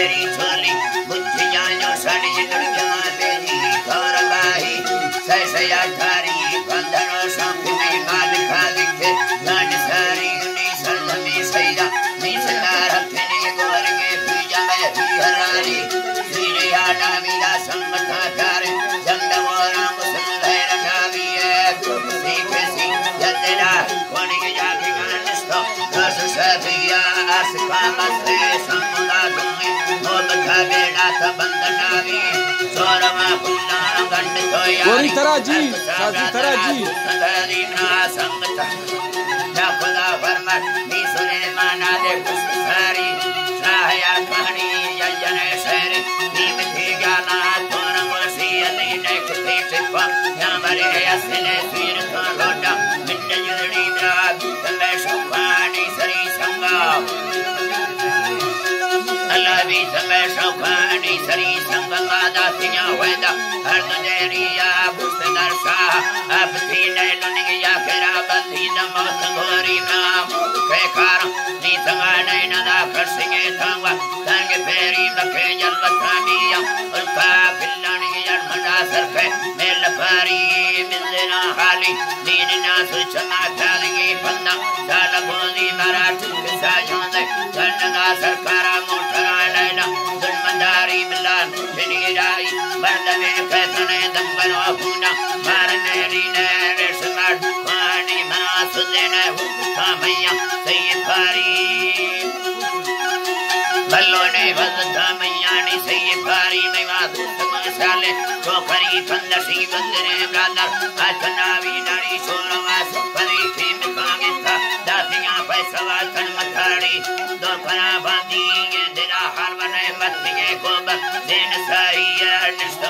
तेरी झोली बुद्धियाँ जो साड़ी लड़कियाँ तेरी घर बाही सैसया ठारी बंधनों संग में माल खा लिखे। लाड सारी उन्नी संग में सैया मिसला रखने गोर के पूजा में भी हरारी सीरिया नामीरा संगठा करे जंड मोरा मुसल भैर नावी है। गुरुदी के सिंह जतरा कोण के जाके गणन स्तो दस सफिया आस पास से समुदा दुमे मोद का बेड़ा था बंदनावी सोरमा पुन्ना गंड तोया गोरी तराजी, साजी तराजी। सदरी ना संगता या खुदा फरमान नी सुने माना दे सारी साहया कहानी यजन शहरी नीम थी ज्ञाना तोर मसी अली ने कुती टिपा या मरे असने सिर अलावी समय शौखानी सरी संग मादा सिया वेदा हर तुझेरिया पुष्प दर्शा अब थी नैलुनी या फिरा बंधी नमो संगोरी नाम के कार नी संगा नैन दा खरसिंगे थांगा संग फेरी मखे जल बथानिया उनका फिल्लानी जल मंडा सरखे मेल पारी मिलना हाली दीन ना सुचना चालगी पंदा चाल गोदी मराठ किसा जोंदे फिनीराई फैसने दंगलो हुना मारने रीने रेशमाट पानी मना सुदेने हुक्का मैया सही पारी बल्लोने बदता मैया ने सही पारी में माधु तमाशाले चोखरी कंदसी बंदरे ब्रादर आचनावी नारी सोलवा सुपरी थीम कांगिता दातियाँ पैसवा तन मथाड़ी, दो फरा बांधी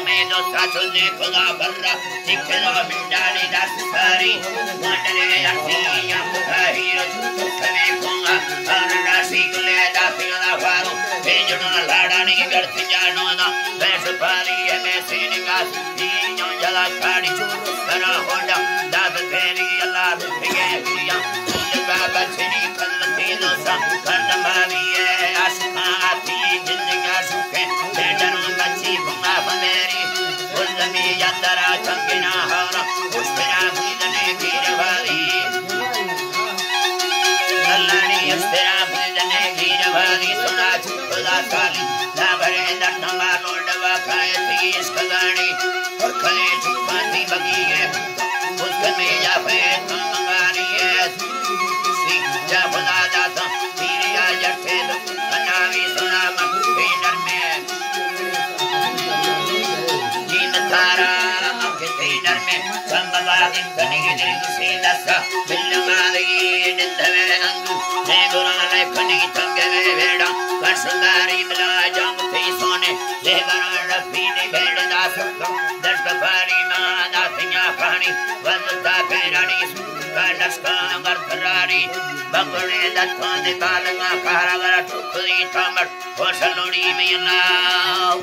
tomato satchel nicola barra tikkelo mindani das sari wandane yasi yam kahiro na ves pali eme sinigas inyo jala kadi churu para honda da beni alla bige yam जटे सुना मत में जीन तारा के में संबवादी तनी दिल से दसा। बिल्लमादी निंदवे अंगु। ने गुराले फनी तंगे वेड़ा कसुंदारी मिला जंग थे सोने। देवरा रफी ने भेड़ दास। दर्द पारी माँ दातिया पानी। वंदता கணேஷ் கண்டஸ்காங்கர்கராரி பங்குடைய தத்வாந்தி காலங்க காரகர சுக்குதி தாமர். கோஷலோடி இமையெல்லாம்